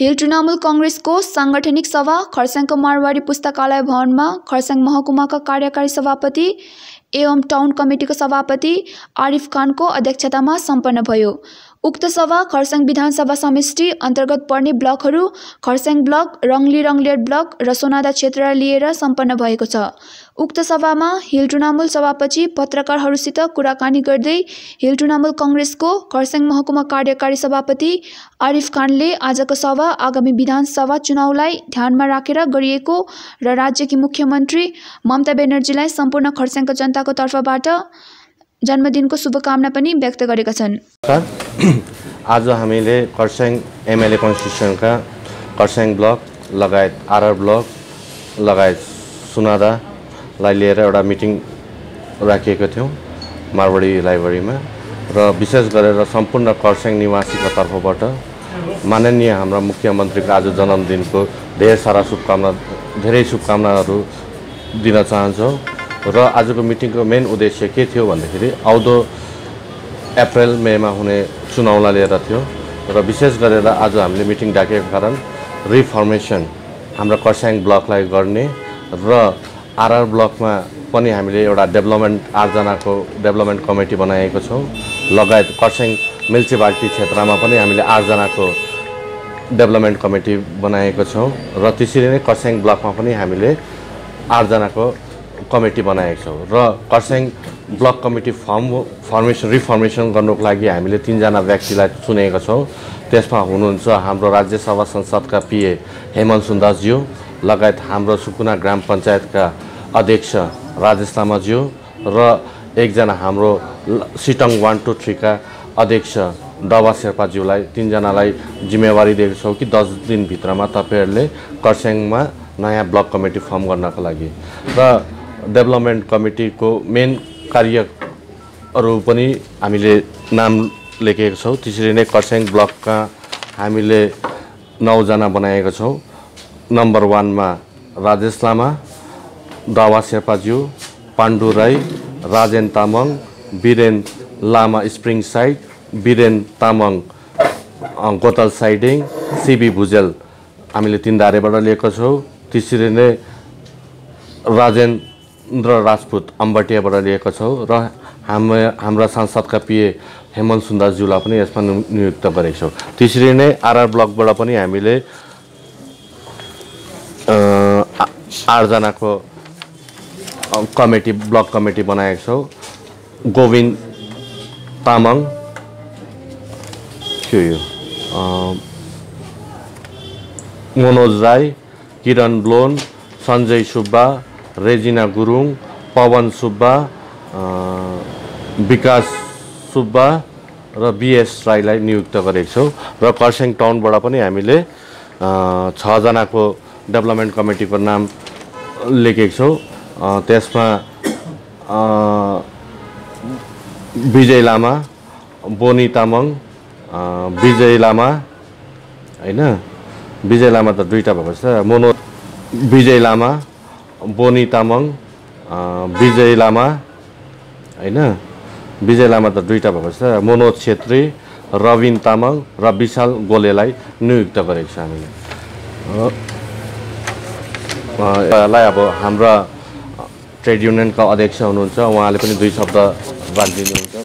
Hill Trinamool कङ्ग्रेसको साङ्गठनिक सभा खरसाङको मारवाडी पुस्तकालय भवनमा खरसाङ महकुमाका कार्यकारी सभापति एवं टाउन कमिटीको सभापति आरिफ खानको अध्यक्षतामा सम्पन्न भयो। उक्त सभा खरसाङ विधानसभा समष्टि अन्तर्गत पर्ने ब्लकहरू खरसाङ ब्लक रङ्गली रङ्गलियट ब्लक र सोनादा क्षेत्र लिएर सम्पन्न भएको छ। उक्त सभामा हिल तृणमूल सभापछि पत्रकारहरूसित कुराकानी गर्दै हिल तृणमूल कङ्ग्रेसको खरसाङ महकुमा कार्यकारी सभापति आरिफ खानले आजको सभा आगामी विधानसभा चुनावलाई ध्यानमा राखेर गरिएको र राज्यकी मुख्यमन्त्री ममता ब्यानर्जीलाई सम्पूर्ण खरसाङको जनताको तर्फबाट जन्मदिनको शुभकामना पनि व्यक्त गरेका छन्। आज हामीले खरसाङ एमएलए कन्स्टिट्युसनका खरसाङ ब्लक लगायत आरआर ब्लक लगायत सुनादालाई लिएर एउटा मिटिङ राखिएको थियौँ मारवाडी लाइब्रेरीमा र विशेष गरेर सम्पूर्ण खरसाङ निवासीको तर्फबाट माननीय हाम्रा मुख्यमन्त्रीको आज जन्मदिनको धेरै सारा शुभकामना धेरै शुभकामनाहरू दिन चाहन्छौँ। र आजको मिटिङको मेन उद्देश्य के थियो भन्दाखेरि आउँदो अप्रेल मेमा हुने चुनाउलाई लिएर थियो र विशेष गरेर आज हामीले मिटिङ डाकेको कारण रिफर्मेसन हाम्रो खरसाङ ब्लकलाई गर्ने र आरआर ब्लकमा पनि हामीले एउटा डेभलपमेन्ट आठजनाको डेभलपमेन्ट कमिटी बनाएको छौँ। लगायत खरसाङ म्युनिसिपालिटी क्षेत्रमा पनि हामीले आठजनाको डेभलपमेन्ट कमिटी बनाएको छौँ र त्यसरी नै खरसाङ ब्लकमा पनि हामीले आठजनाको कमिटी बनाएको छौँ र Kurseong block committee form formation reformation गर्नुको लागि हामीले तिनजना व्यक्तिलाई चुनेका छौँ। त्यसमा हुनुहुन्छ हाम्रो राज्यसभा संसदका पिए हेमन्त सुन्दासज्यू लगायत हाम्रो सुकुना ग्राम पञ्चायतका अध्यक्ष राजेश लामाज्यू र एकजना हाम्रो सिटङ वान टू थ्रीका अध्यक्ष डबा शेर्पाज्यूलाई तिनजनालाई जिम्मेवारी दिएको छौँ कि दस दिनभित्रमा तपाईँहरूले खरसाङमा नयाँ ब्लक कमिटी फर्म गर्नको लागि। र डेभलपमेन्ट कमिटीको मेन कार्यहरू पनि हामीले नाम लेखेका छौँ। त्यसरी नै खरसाङ ब्लकका हामीले नौजना बनाएका छौँ। नम्बर वानमा Rajesh Lama Dawa शेर्पाज्यू Pandu Rai Rajen Tamang Biren Lama spring side Biren Tamang Gotal siding Sibi Bhujel हामीले तिनधारेबाट लिएको छौँ। त्यसरी नै राजेन इन्द्र राजपुत अम्बटियाबाट लिएको छौँ र हाम्रो हाम्रा सांसदका पिए हेमन्त सुन्दासज्यूलाई पनि यसमा नियुक्त गरेको छौँ। त्यसरी नै आरआर ब्लकबाट पनि हामीले आठजनाको कमिटी ब्लक कमिटी बनाएको छौँ। गोविन्द तामाङ के यो? मनोज राई किरण ब्लोन सञ्जय सुब्बा रेजिना गुरुङ पवन सुब्बा विकास सुब्बा र बिएस राईलाई नियुक्त गरेको छौँ। र खरसाङ टाउनबाट पनि हामीले छजनाको डेभलपमेन्ट कमिटीको नाम लेखेको छौँ। त्यसमा विजय लामा बोनी तामाङ विजय लामा होइन? विजय लामा त दुईवटा भएको छ मनोज विजय लामा बोनी तामाङ विजय लामा होइन? विजय लामा त दुईवटा भएको छ। मनोज छेत्री रविन तामाङ र विशाल गोलेलाई नियुक्त गरेको छ हामीले। लाई अब हाम्रा ट्रेड युनियनका अध्यक्ष हुनुहुन्छ। उहाँले पनि दुई शब्द राखिदिनुहुन्छ